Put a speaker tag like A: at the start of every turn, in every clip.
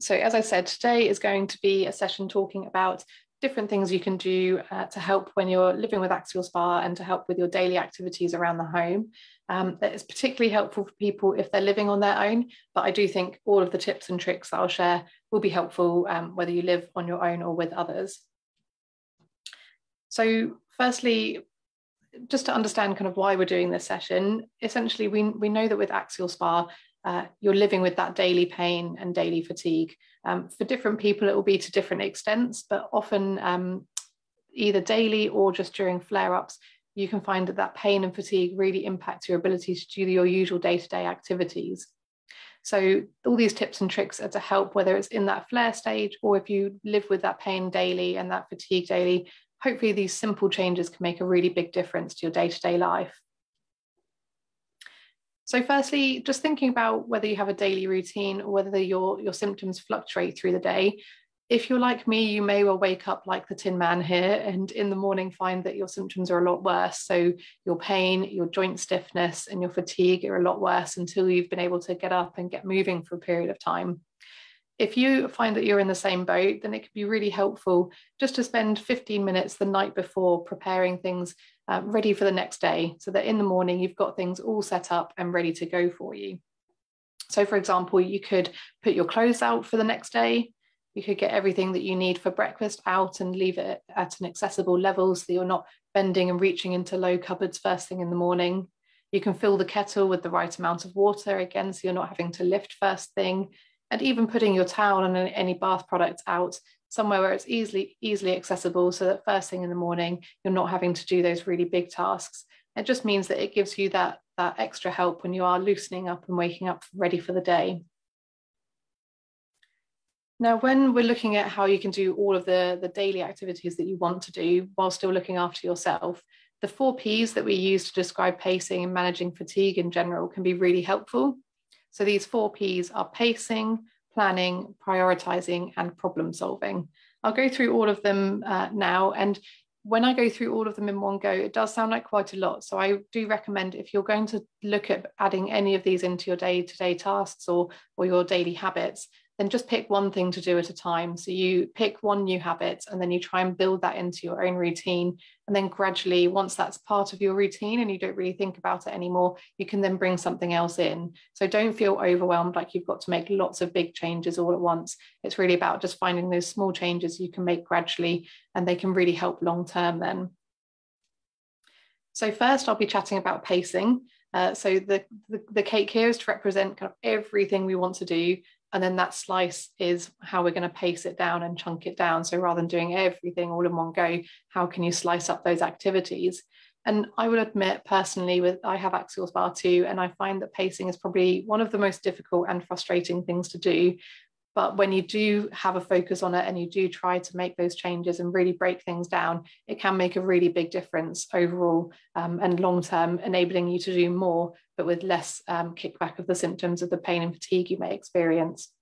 A: So as I said, today is going to be a session talking about different things you can do uh, to help when you're living with axial SPA and to help with your daily activities around the home. Um, that is particularly helpful for people if they're living on their own, but I do think all of the tips and tricks that I'll share will be helpful um, whether you live on your own or with others. So firstly, just to understand kind of why we're doing this session, essentially we, we know that with axial SPA, uh, you're living with that daily pain and daily fatigue. Um, for different people, it will be to different extents, but often um, either daily or just during flare ups, you can find that that pain and fatigue really impacts your ability to do your usual day to day activities. So, all these tips and tricks are to help, whether it's in that flare stage or if you live with that pain daily and that fatigue daily. Hopefully, these simple changes can make a really big difference to your day to day life. So firstly, just thinking about whether you have a daily routine or whether your, your symptoms fluctuate through the day. If you're like me, you may well wake up like the Tin Man here and in the morning find that your symptoms are a lot worse. So your pain, your joint stiffness, and your fatigue are a lot worse until you've been able to get up and get moving for a period of time. If you find that you're in the same boat, then it could be really helpful just to spend 15 minutes the night before preparing things uh, ready for the next day so that in the morning you've got things all set up and ready to go for you. So, for example, you could put your clothes out for the next day. You could get everything that you need for breakfast out and leave it at an accessible level so you're not bending and reaching into low cupboards first thing in the morning. You can fill the kettle with the right amount of water again, so you're not having to lift first thing. And even putting your towel and any bath products out somewhere where it's easily easily accessible so that first thing in the morning you're not having to do those really big tasks. It just means that it gives you that that extra help when you are loosening up and waking up ready for the day. Now when we're looking at how you can do all of the the daily activities that you want to do while still looking after yourself the four p's that we use to describe pacing and managing fatigue in general can be really helpful so these four p's are pacing planning, prioritizing, and problem solving. I'll go through all of them uh, now. And when I go through all of them in one go, it does sound like quite a lot. So I do recommend if you're going to look at adding any of these into your day to day tasks or, or your daily habits, then just pick one thing to do at a time. So you pick one new habit and then you try and build that into your own routine. And then gradually, once that's part of your routine and you don't really think about it anymore, you can then bring something else in. So don't feel overwhelmed like you've got to make lots of big changes all at once. It's really about just finding those small changes you can make gradually and they can really help long term then. So first I'll be chatting about pacing. Uh, so the, the, the cake here is to represent kind of everything we want to do and then that slice is how we're going to pace it down and chunk it down. So rather than doing everything all in one go how can you slice up those activities? And i will admit personally with i have axial SPA too and i find that pacing is probably one of the most difficult and frustrating things to do but when you do have a focus on it and you do try to make those changes and really break things down, it can make a really big difference overall um, and long term, enabling you to do more, but with less um, kickback of the symptoms of the pain and fatigue you may experience.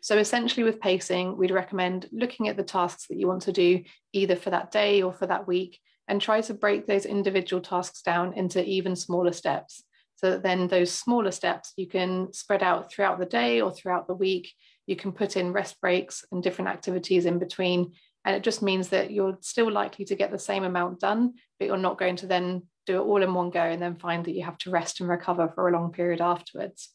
A: So, essentially, with pacing, we'd recommend looking at the tasks that you want to do either for that day or for that week and try to break those individual tasks down into even smaller steps. So that then those smaller steps you can spread out throughout the day or throughout the week. You can put in rest breaks and different activities in between. And it just means that you're still likely to get the same amount done, but you're not going to then do it all in one go and then find that you have to rest and recover for a long period afterwards.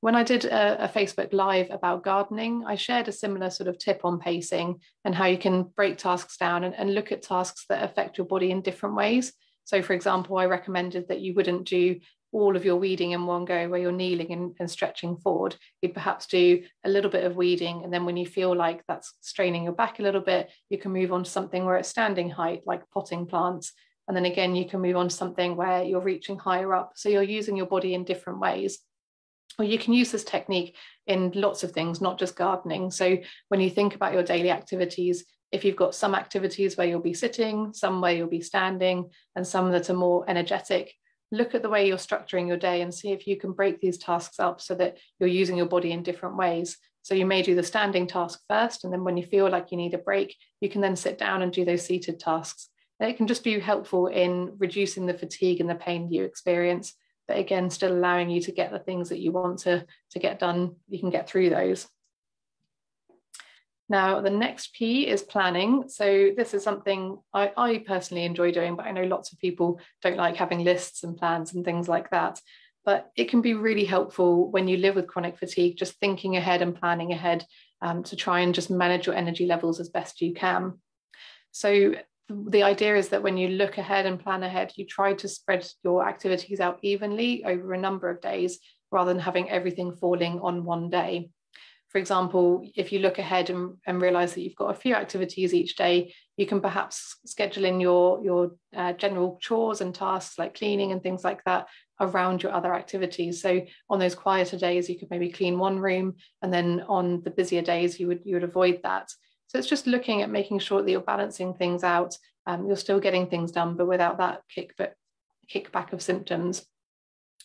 A: When I did a, a, Facebook Live about gardening, I shared a similar sort of tip on pacing and how you can break tasks down and, and look at tasks that affect your body in different ways. So, for example, I recommended that you wouldn't do all of your weeding in one go where you're kneeling and, and, stretching forward. You'd perhaps do a little bit of weeding. And then when you feel like that's straining your back a little bit, you can move on to something where it's standing height, like potting plants. And then again, you can move on to something where you're reaching higher up. So you're using your body in different ways. Or you can use this technique in lots of things, not just gardening. So when you think about your daily activities, if you've got some activities where you'll be sitting, some where you'll be standing, and some that are more energetic, look at the way you're structuring your day and see if you can break these tasks up so that you're using your body in different ways. So you may do the standing task first, and then when you feel like you need a break, you can then sit down and do those seated tasks. And it can just be helpful in reducing the fatigue and the pain you experience, but again, still allowing you to get the things that you want to, to get done. You can get through those. Now, the next P is planning. So this is something I, I, personally enjoy doing, but I know lots of people don't like having lists and plans and things like that. But it can be really helpful when you live with chronic fatigue, just thinking ahead and planning ahead um, to try and just manage your energy levels as best you can. So the idea is that when you look ahead and plan ahead, you try to spread your activities out evenly over a number of days rather than having everything falling on one day. For example, if you look ahead and, and realize that you've got a few activities each day, you can perhaps schedule in your, your uh, general chores and tasks like cleaning and things like that around your other activities. So on those quieter days, you could maybe clean one room, and then on the busier days, you would you would avoid that. So it's just looking at making sure that you're balancing things out. Um, you're still getting things done, but without that kickback kickback of symptoms.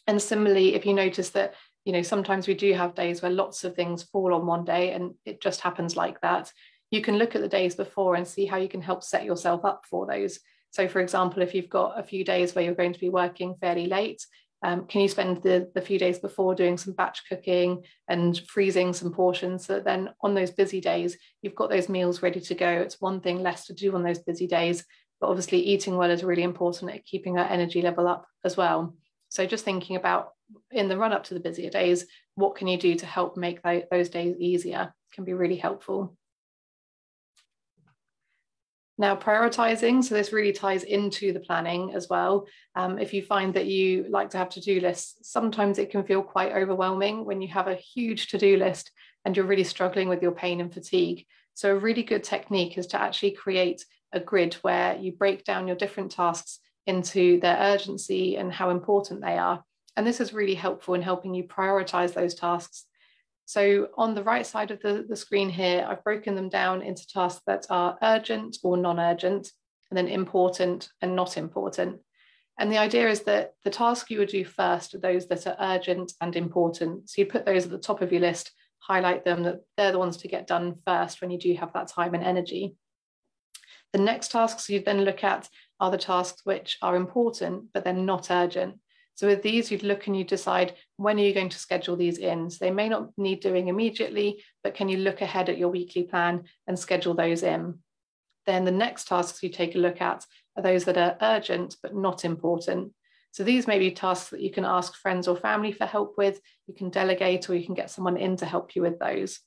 A: And similarly, if you notice that you know sometimes we do have days where lots of things fall on one day and it just happens like that. You can look at the days before and see how you can help set yourself up for those. So for example if you've got a few days where you're going to be working fairly late um, can you spend the, the few days before doing some batch cooking and freezing some portions so that then on those busy days you've got those meals ready to go? It's one thing less to do on those busy days but obviously eating well is really important at keeping our energy level up as well. So just thinking about in the run up to the busier days, what can you do to help make those days easier can be really helpful. Now, prioritizing, so this really ties into the planning as well. Um, if you find that you like to have to do lists, sometimes it can feel quite overwhelming when you have a huge to do list and you're really struggling with your pain and fatigue. So, a really good technique is to actually create a grid where you break down your different tasks into their urgency and how important they are. And this is really helpful in helping you prioritize those tasks. So on the right side of the, the screen here, I've broken them down into tasks that are urgent or non-urgent, and then important and not important. And the idea is that the task you would do first are those that are urgent and important. So you put those at the top of your list, highlight them, that they're the ones to get done first when you do have that time and energy. The next tasks you then look at are the tasks which are important, but they're not urgent. So with these, you'd look and you decide when are you going to schedule these in. So they may not need doing immediately, but can you look ahead at your weekly plan and schedule those in? Then the next tasks you take a look at are those that are urgent but not important. So these may be tasks that you can ask friends or family for help with, you can delegate or you can get someone in to help you with those.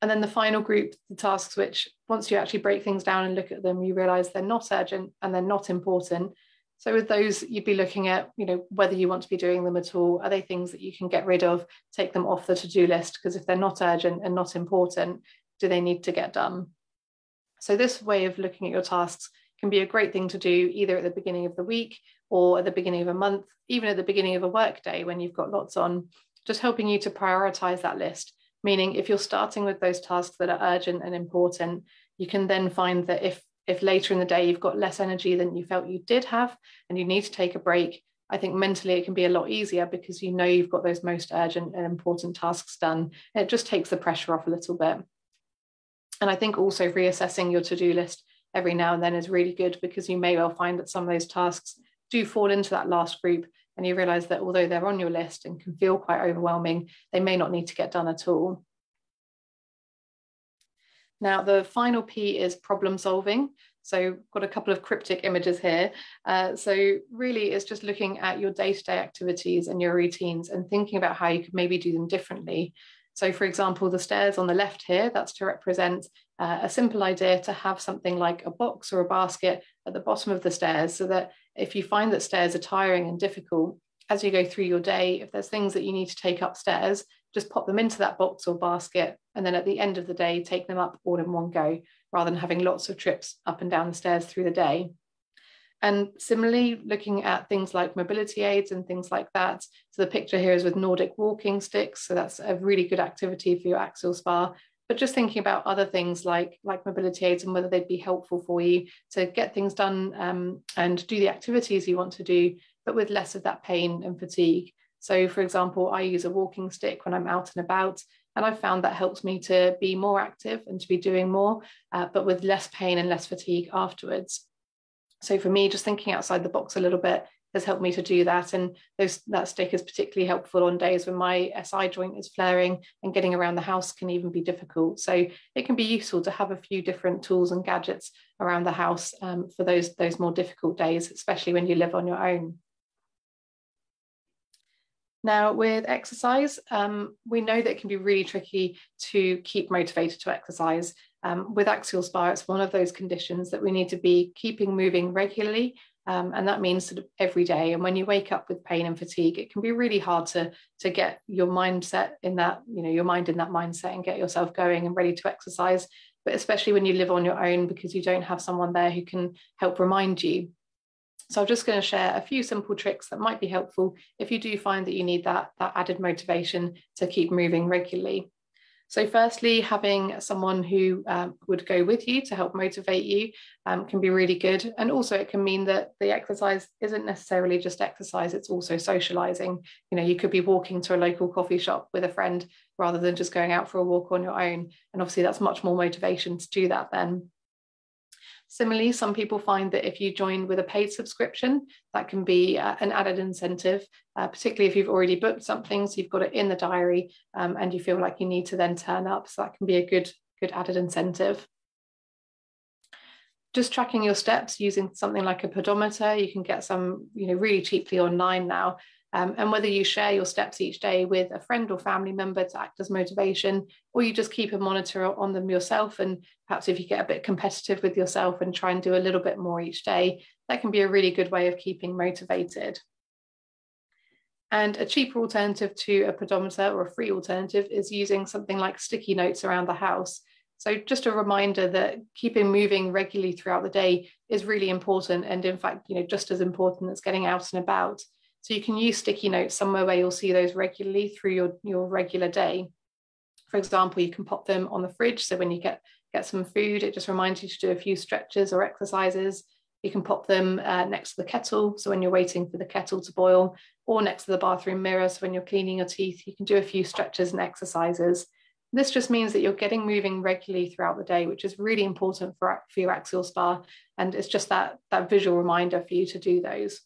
A: And then the final group, the tasks which once you actually break things down and look at them, you realize they're not urgent and they're not important. So with those, you'd be looking at, you know, whether you want to be doing them at all. Are they things that you can get rid of, take them off the to-do list? Because if they're not urgent and not important, do they need to get done? So this way of looking at your tasks can be a great thing to do either at the beginning of the week or at the beginning of a month, even at the beginning of a work day when you've got lots on, just helping you to prioritize that list. Meaning if you're starting with those tasks that are urgent and important, you can then find that if if later in the day you've got less energy than you felt you did have and you need to take a break, I think mentally it can be a lot easier because you know you've got those most urgent and important tasks done. It just takes the pressure off a little bit. And I think also reassessing your to do list every now and then is really good because you may well find that some of those tasks do fall into that last group and you realize that although they're on your list and can feel quite overwhelming, they may not need to get done at all. Now, the final P is problem solving. So got a couple of cryptic images here. Uh, so really it's just looking at your day-to-day -day activities and your routines and thinking about how you could maybe do them differently. So for example, the stairs on the left here, that's to represent uh, a simple idea to have something like a box or a basket at the bottom of the stairs so that if you find that stairs are tiring and difficult, as you go through your day, if there's things that you need to take upstairs, just pop them into that box or basket. And then at the end of the day, take them up all in one go rather than having lots of trips up and down the stairs through the day. And similarly, looking at things like mobility aids and things like that. So the picture here is with Nordic walking sticks. So that's a really good activity for your axial spa. But just thinking about other things like, like mobility aids and whether they'd be helpful for you to get things done um, and do the activities you want to do, but with less of that pain and fatigue. So, for example, I use a walking stick when I'm out and about, and I've found that helps me to be more active and to be doing more, uh, but with less pain and less fatigue afterwards. So, for me, just thinking outside the box a little bit has helped me to do that. And those, that stick is particularly helpful on days when my SI joint is flaring and getting around the house can even be difficult. So it can be useful to have a few different tools and gadgets around the house um, for those, those more difficult days, especially when you live on your own. Now, with exercise, um, we know that it can be really tricky to keep motivated to exercise. Um, with axial SpA, it's one of those conditions that we need to be keeping moving regularly. Um, and that means sort of every day. And when you wake up with pain and fatigue, it can be really hard to, to get your mindset in that, you know, your mind in that mindset and get yourself going and ready to exercise. But especially when you live on your own because you don't have someone there who can help remind you. So I'm just going to share a few simple tricks that might be helpful if you do find that you need that, that added motivation to keep moving regularly. So firstly, having someone who um, would go with you to help motivate you um, can be really good. And also it can mean that the exercise isn't necessarily just exercise, it's also socializing. You know, you could be walking to a local coffee shop with a friend rather than just going out for a walk on your own. And obviously that's much more motivation to do that then. Similarly, some people find that if you join with a paid subscription, that can be uh, an added incentive, uh, particularly if you've already booked something, so you've got it in the diary um, and you feel like you need to then turn up. So that can be a good, good added incentive. Just tracking your steps using something like a pedometer, you can get some, you know, really cheaply online now. Um, and whether you share your steps each day with a friend or family member to act as motivation, or you just keep a monitor on them yourself. And perhaps if you get a bit competitive with yourself and try and do a little bit more each day, that can be a really good way of keeping motivated. And a cheaper alternative to a pedometer or a free alternative is using something like sticky notes around the house. So just a reminder that keeping moving regularly throughout the day is really important. And in fact, you know, just as important as getting out and about. So you can use sticky notes somewhere where you'll see those regularly through your, your regular day. For example, you can pop them on the fridge. So when you get, get some food, it just reminds you to do a few stretches or exercises. You can pop them uh, next to the kettle. So when you're waiting for the kettle to boil, or next to the bathroom mirror. So when you're cleaning your teeth, you can do a few stretches and exercises. This just means that you're getting moving regularly throughout the day, which is really important for, for your axial SpA. And it's just that, that visual reminder for you to do those.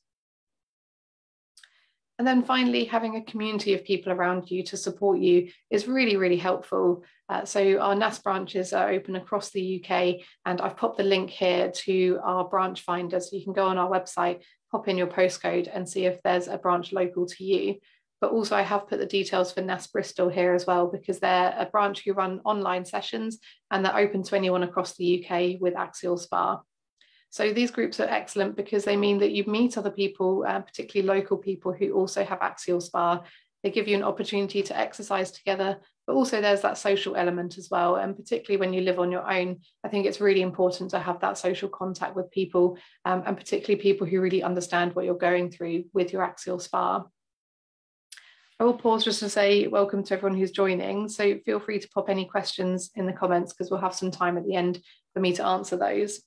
A: And then finally, having a community of people around you to support you is really, really helpful. Uh, so our NASS branches are open across the UK, and I've popped the link here to our branch finder. So you can go on our website, pop in your postcode and see if there's a branch local to you. But also I have put the details for NASS Bristol here as well, because they're a branch who run online sessions and they're open to anyone across the UK with Axial SpA. So these groups are excellent because they mean that you meet other people, uh, particularly local people who also have axial SpA. They give you an opportunity to exercise together, but also there's that social element as well. And particularly when you live on your own, I think it's really important to have that social contact with people, um, and particularly people who really understand what you're going through with your axial SpA. I will pause just to say welcome to everyone who's joining. So feel free to pop any questions in the comments because we'll have some time at the end for me to answer those.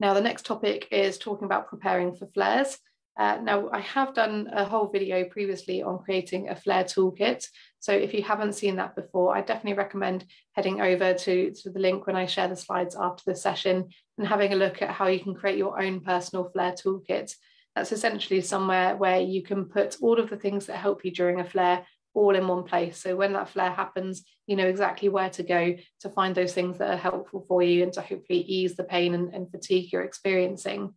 A: Now, the next topic is talking about preparing for flares. Uh, now, I have done a whole video previously on creating a flare toolkit. So if you haven't seen that before, I definitely recommend heading over to, to the link when I share the slides after the session and having a look at how you can create your own personal flare toolkit. That's essentially somewhere where you can put all of the things that help you during a flare all in one place. So when that flare happens, you know exactly where to go to find those things that are helpful for you and to hopefully ease the pain and, and fatigue you're experiencing.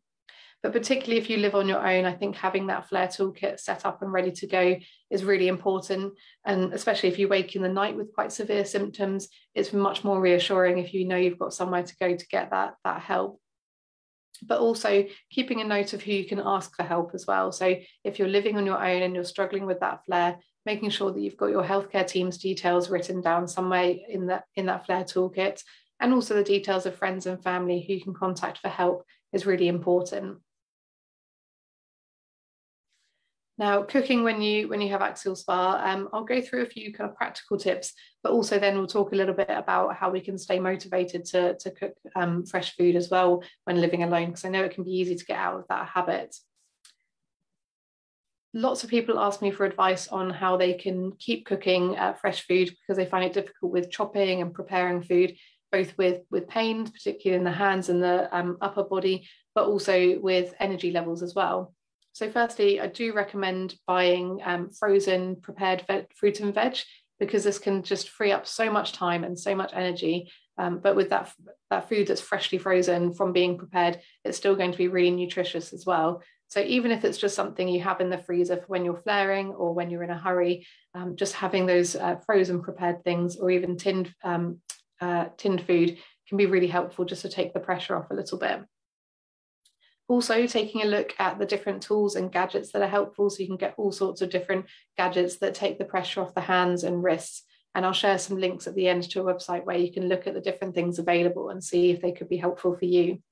A: But particularly if you live on your own, I think having that flare toolkit set up and ready to go is really important. And especially if you wake in the night with quite severe symptoms, it's much more reassuring if you know you've got somewhere to go to get that, that help but also keeping a note of who you can ask for help as well. So if you're living on your own and you're struggling with that flare, making sure that you've got your healthcare team's details written down somewhere in that in that Flare toolkit, and also the details of friends and family who you can contact for help is really important. Now, cooking when you when you have axial SpA, um, I'll go through a few kind of practical tips, but also then we'll talk a little bit about how we can stay motivated to, to cook um, fresh food as well when living alone, because I know it can be easy to get out of that habit lots of people ask me for advice on how they can keep cooking uh, fresh food because they find it difficult with chopping and preparing food both with, with pain, particularly in the hands and the um, upper body, but also with energy levels as well. So firstly, I do recommend buying um, frozen prepared fruit and veg because this can just free up so much time and so much energy. Um, but with that, that food that's freshly frozen from being prepared, it's still going to be really nutritious as well. So even if it's just something you have in the freezer for when you're flaring or when you're in a hurry, um, just having those uh, frozen prepared things or even tinned, um, uh, tinned food can be really helpful just to take the pressure off a little bit. Also taking a look at the different tools and gadgets that are helpful so you can get all sorts of different gadgets that take the pressure off the hands and wrists. And I'll share some links at the end to a website where you can look at the different things available and see if they could be helpful for you.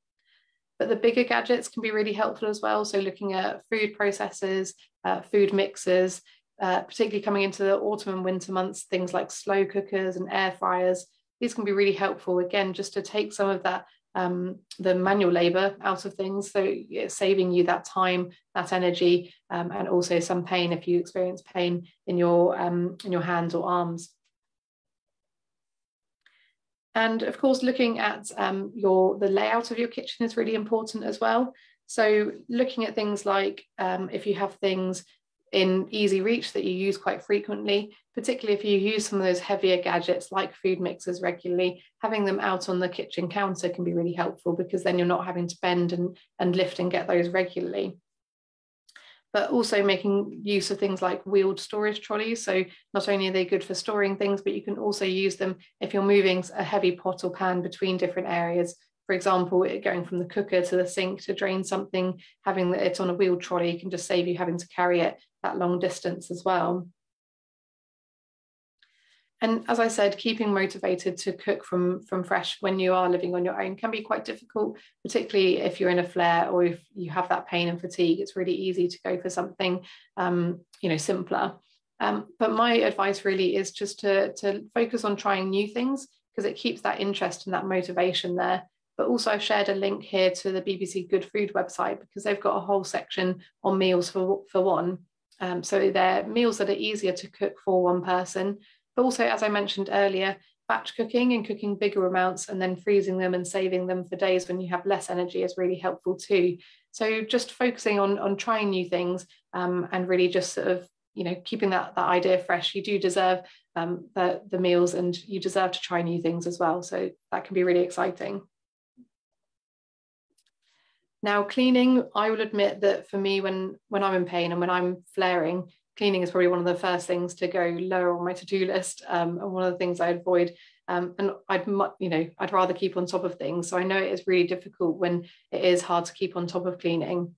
A: But the bigger gadgets can be really helpful as well. So looking at food processors, uh, food mixers, uh, particularly coming into the autumn and winter months, things like slow cookers and air fryers. These can be really helpful, again, just to take some of that um, the manual labor out of things. So it's saving you that time, that energy, um, and also some pain if you experience pain in your um, in your hands or arms. And of course, looking at um, your the layout of your kitchen is really important as well. So looking at things like um, if you have things in easy reach that you use quite frequently, particularly if you use some of those heavier gadgets like food mixers regularly, having them out on the kitchen counter can be really helpful because then you're not having to bend and, and lift and get those regularly. But also making use of things like wheeled storage trolleys. So not only are they good for storing things, but you can also use them if you're moving a heavy pot or pan between different areas for example, going from the cooker to the sink to drain something, having it on a wheeled trolley can just save you having to carry it that long distance as well. And as I said, keeping motivated to cook from, from fresh when you are living on your own can be quite difficult, particularly if you're in a flare or if you have that pain and fatigue. It's really easy to go for something, um, you know, simpler. Um, but my advice really is just to, to focus on trying new things because it keeps that interest and that motivation there. But also I've shared a link here to the BBC Good Food website because they've got a whole section on meals for, for one. Um, so they're meals that are easier to cook for one person. But also, as I mentioned earlier, batch cooking and cooking bigger amounts and then freezing them and saving them for days when you have less energy is really helpful too. So just focusing on, on trying new things um, and really just sort of you know keeping that that idea fresh. You do deserve um, the, the meals and you deserve to try new things as well. So that can be really exciting. Now, cleaning, I will admit that for me, when when I'm in pain and when I'm flaring, cleaning is probably one of the first things to go lower on my to-do list, um, and one of the things I avoid. Um, and I'd, you know, I'd rather keep on top of things. So I know it is really difficult when it is hard to keep on top of cleaning.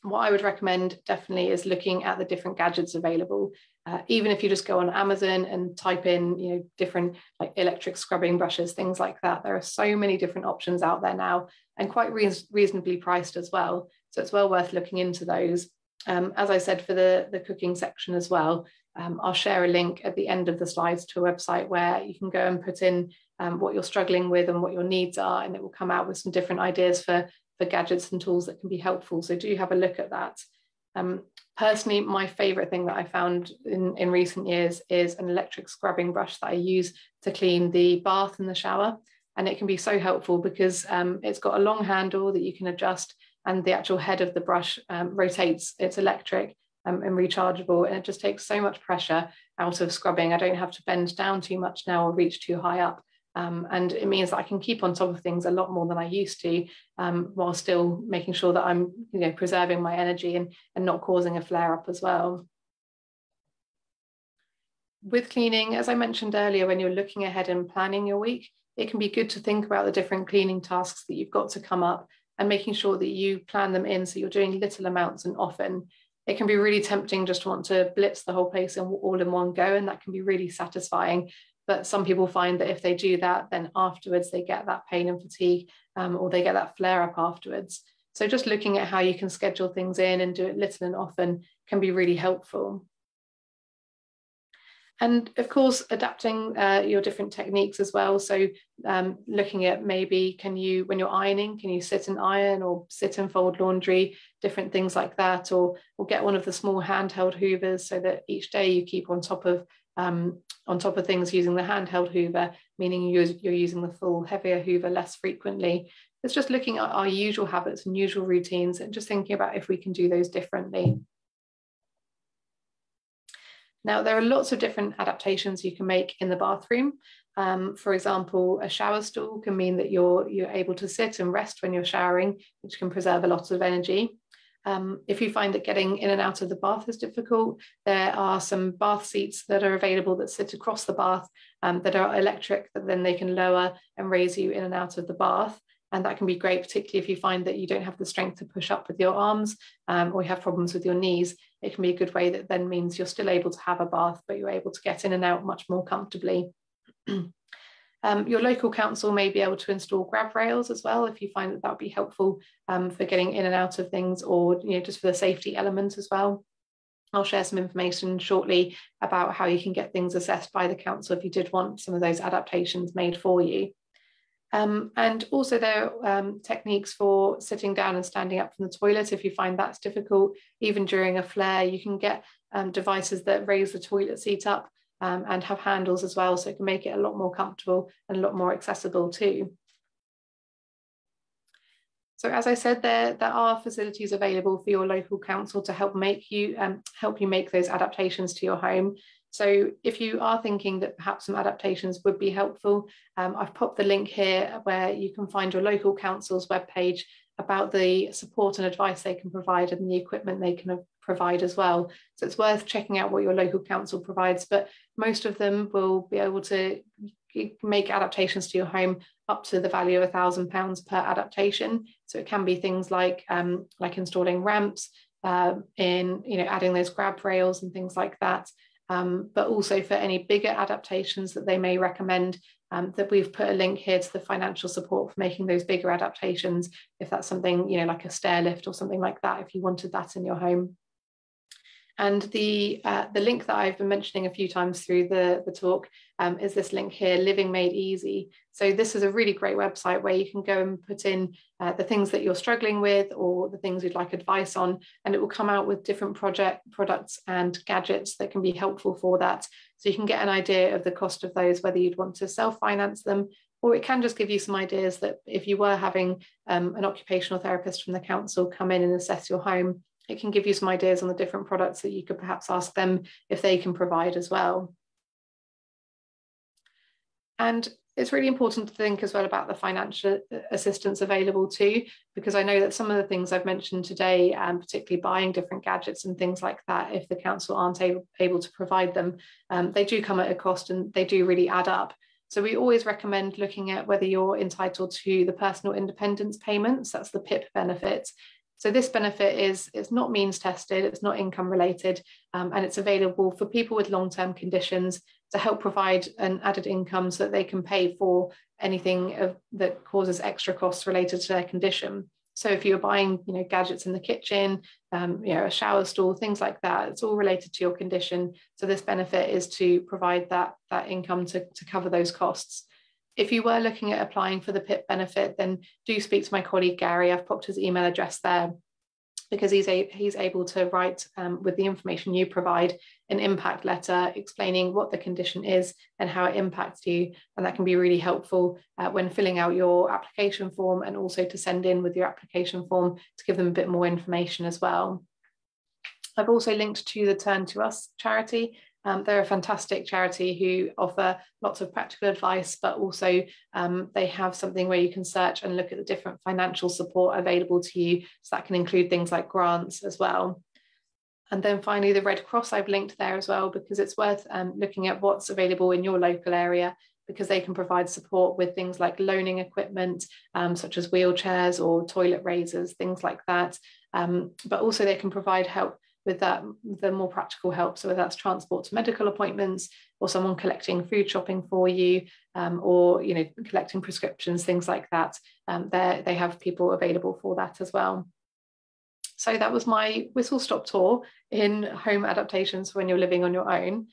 A: What I would recommend definitely is looking at the different gadgets available. Uh, even if you just go on Amazon and type in, you know, different like electric scrubbing brushes, things like that. There are so many different options out there now and quite re reasonably priced as well. So it's well worth looking into those. Um, as I said, for the, the cooking section as well, um, I'll share a link at the end of the slides to a website where you can go and put in um, what you're struggling with and what your needs are, and it will come out with some different ideas for, for gadgets and tools that can be helpful. So do have a look at that. Um, personally, my favorite thing that I found in, in recent years is an electric scrubbing brush that I use to clean the bath and the shower and it can be so helpful because um, it's got a long handle that you can adjust and the actual head of the brush um, rotates it's electric um, and rechargeable and it just takes so much pressure out of scrubbing. I don't have to bend down too much now or reach too high up. Um, and it means that i can keep on top of things a lot more than i used to um, while still making sure that i'm you know preserving my energy and, and not causing a flare up as well. With cleaning as i mentioned earlier when you're looking ahead and planning your week it can be good to think about the different cleaning tasks that you've got to come up and making sure that you plan them in so you're doing little amounts and often. It can be really tempting just to want to blitz the whole place and all in one go, and that can be really satisfying. But some people find that if they do that, then afterwards they get that pain and fatigue, um, or they get that flare up afterwards. So just looking at how you can schedule things in and do it little and often can be really helpful. And of course, adapting uh, your different techniques as well. So um, looking at maybe can you, when you're ironing, can you sit and iron or sit and fold laundry, different things like that, or, or get one of the small handheld hoovers so that each day you keep on top of um, on top of things using the handheld hoover, meaning you're, you're using the full heavier hoover less frequently. It's just looking at our usual habits and usual routines and just thinking about if we can do those differently. Now, there are lots of different adaptations you can make in the bathroom. Um, for example, a shower stool can mean that you're, you're able to sit and rest when you're showering, which can preserve a lot of energy. Um, if you find that getting in and out of the bath is difficult, there are some bath seats that are available that sit across the bath um, that are electric, that then they can lower and raise you in and out of the bath. And that can be great, particularly if you find that you don't have the strength to push up with your arms um, or you have problems with your knees. It can be a good way that then means you're still able to have a bath, but you're able to get in and out much more comfortably. Um, your local council may be able to install grab rails as well if you find that that would be helpful um, for getting in and out of things or you know just for the safety element as well. I'll share some information shortly about how you can get things assessed by the council if you did want some of those adaptations made for you. Um, and also there are um, techniques for sitting down and standing up from the toilet if you find that's difficult. Even during a flare, you can get um, devices that raise the toilet seat up um, and have handles as well, so it can make it a lot more comfortable and a lot more accessible too. So as I said, there, there are facilities available for your local council to help make you um, help you make those adaptations to your home. So if you are thinking that perhaps some adaptations would be helpful, um, I've popped the link here where you can find your local council's webpage about the support and advice they can provide and the equipment they can provide as well. So it's worth checking out what your local council provides, but most of them will be able to make adaptations to your home up to the value of a thousand pounds per adaptation. So it can be things like um, like installing ramps, uh, in you know adding those grab rails and things like that. Um, but also for any bigger adaptations that they may recommend, um, that we've put a link here to the financial support for making those bigger adaptations. If that's something you know like a stair lift or something like that, if you wanted that in your home. And the, uh, the link that I've been mentioning a few times through the, the talk um, is this link here, Living Made Easy. So this is a really great website where you can go and put in uh, the things that you're struggling with or the things you'd like advice on, and it will come out with different project products and gadgets that can be helpful for that. So you can get an idea of the cost of those, whether you'd want to self-finance them, or it can just give you some ideas that if you were having um, an occupational therapist from the council come in and assess your home, it can give you some ideas on the different products that you could perhaps ask them if they can provide as well. And it's really important to think as well about the financial assistance available too, because I know that some of the things I've mentioned today, and um, particularly buying different gadgets and things like that, if the council aren't able, able to provide them, um, they do come at a cost and they do really add up. So we always recommend looking at whether you're entitled to the personal independence payments, that's the PIP benefit, so this benefit is it's not means tested, it's not income related, um, and it's available for people with long-term conditions to help provide an added income so that they can pay for anything of, that causes extra costs related to their condition. So if you're buying, you know, gadgets in the kitchen, um, you know, a shower stall, things like that, it's all related to your condition. So this benefit is to provide that that income to, to cover those costs if you were looking at applying for the PIP benefit, then do speak to my colleague Gary. I've popped his email address there because he's a, he's able to write um, with the information you provide an impact letter explaining what the condition is and how it impacts you and that can be really helpful uh, when filling out your application form and also to send in with your application form to give them a bit more information as well. I've also linked to the Turn to Us charity um, they're a fantastic charity who offer lots of practical advice, but also um, they have something where you can search and look at the different financial support available to you. So that can include things like grants as well. And then finally, the Red Cross I've linked there as well because it's worth um, looking at what's available in your local area because they can provide support with things like loaning equipment, um, such as wheelchairs or toilet raisers, things like that. Um, but also they can provide help with that the more practical help. So whether that's transport to medical appointments or someone collecting food shopping for you um, or you know collecting prescriptions things like that um, they have people available for that as well. So that was my whistle stop tour in home adaptations when you're living on your own